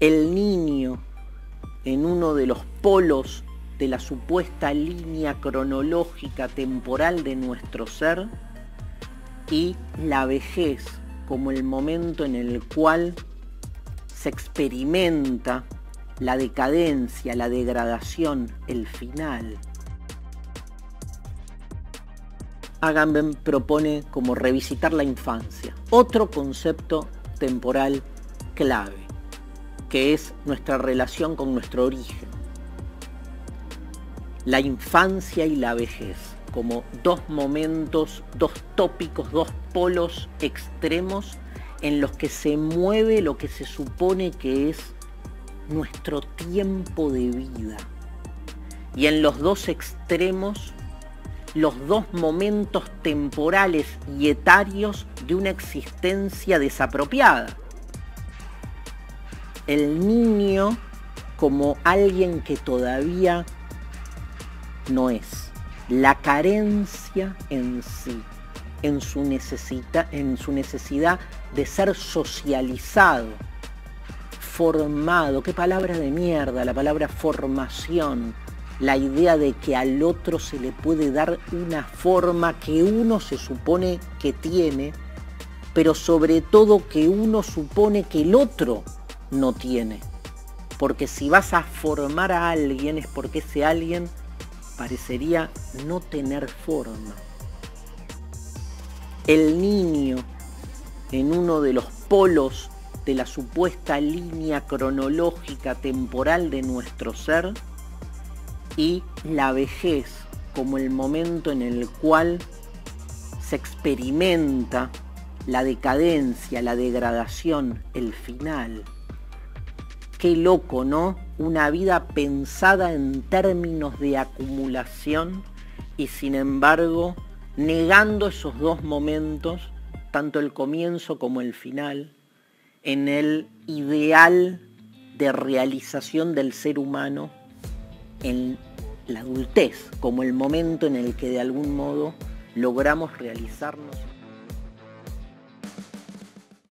el niño en uno de los polos de la supuesta línea cronológica temporal de nuestro ser y la vejez como el momento en el cual se experimenta la decadencia, la degradación, el final. Agamben propone como revisitar la infancia, otro concepto temporal clave, que es nuestra relación con nuestro origen. La infancia y la vejez, como dos momentos, dos tópicos, dos polos extremos en los que se mueve lo que se supone que es nuestro tiempo de vida. Y en los dos extremos, los dos momentos temporales y etarios de una existencia desapropiada. El niño como alguien que todavía no es. La carencia en sí, en su, en su necesidad de ser socializado formado, qué palabra de mierda, la palabra formación, la idea de que al otro se le puede dar una forma que uno se supone que tiene, pero sobre todo que uno supone que el otro no tiene. Porque si vas a formar a alguien es porque ese alguien parecería no tener forma. El niño en uno de los polos de la supuesta línea cronológica temporal de nuestro ser y la vejez como el momento en el cual se experimenta la decadencia, la degradación, el final. Qué loco, ¿no? Una vida pensada en términos de acumulación y sin embargo negando esos dos momentos, tanto el comienzo como el final, en el ideal de realización del ser humano en la adultez, como el momento en el que de algún modo logramos realizarnos.